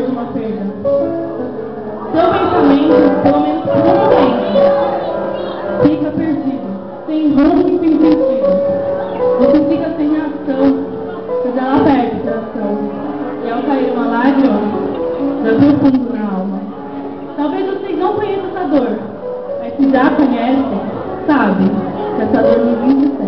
de uma perda. Seu pensamento, pelo menos por um momento, fica perdido, sem rumo e sem sentido. Você fica sem ação, mas ela perde a ação. E ao cair uma lágrima, já viu fundo na alma. Talvez vocês não conheçam essa dor, mas se já conhecem, sabe que essa dor não existe.